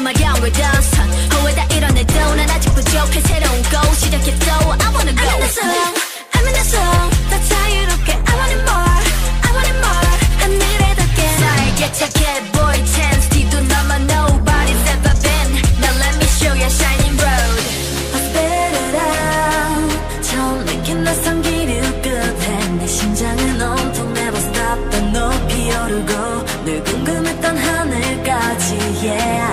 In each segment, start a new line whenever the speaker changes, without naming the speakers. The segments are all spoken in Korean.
꿈을 연결돼서 후회 다 이뤄내도 난 아직 부족해 새로운 go 시작해 또 I wanna go I'm in the
zone I'm in the zone 더 자유롭게 I want it more I want it more 하늘에 닿게
날 예측해 boy chance 뒤도 넘어 nobody's ever been Now let me show you shining road
I spit it out 처음 느낀 낯선 길이 끝에 내 심장은 온통 never stop 더 높이 오르고 늘 궁금했던 하늘까지 yeah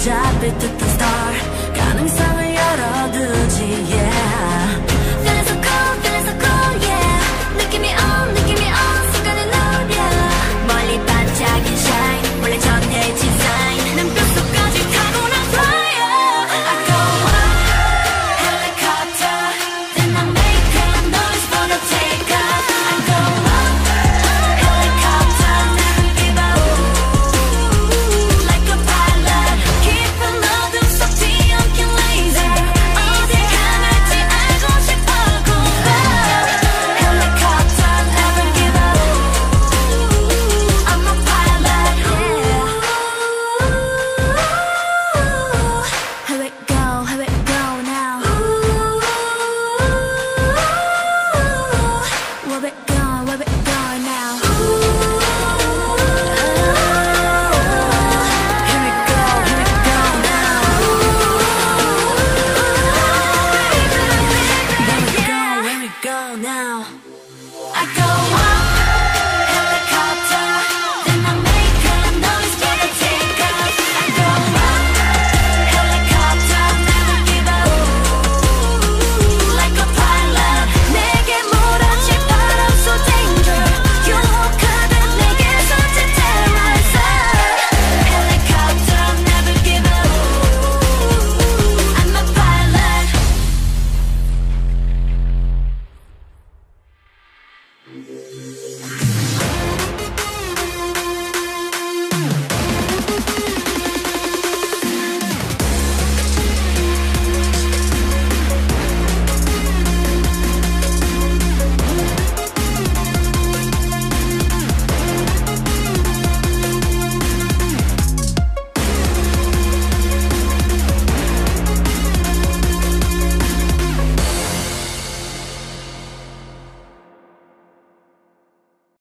job at the